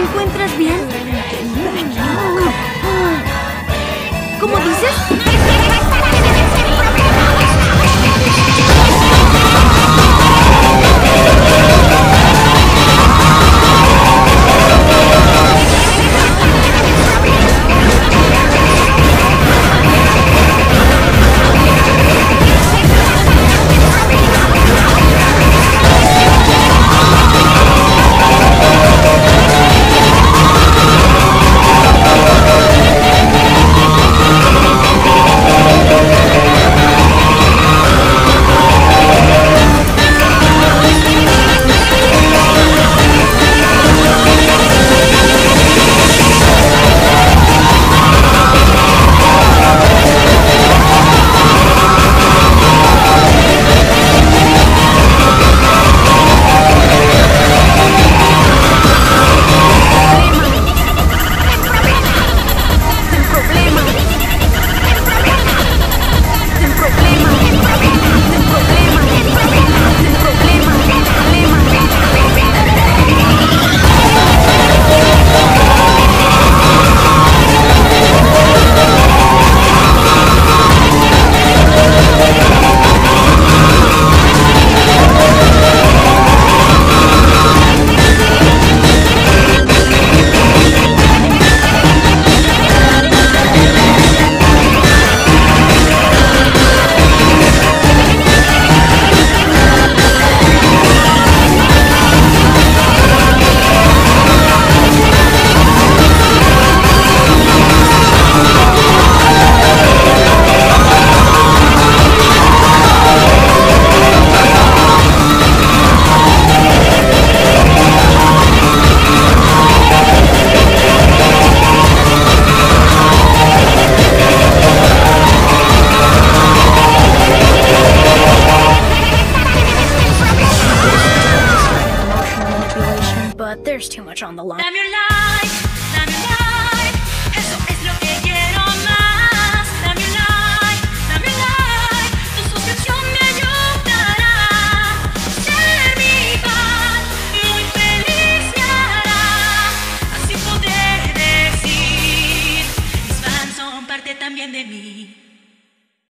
encuentras bien? ¿Cómo dices? there's too much on the line. Dame un like, dame un like, eso es lo que quiero más. Dame un like, dame un like, tu suscripción me ayudará. Ser mi muy feliz. Así poder decir, de.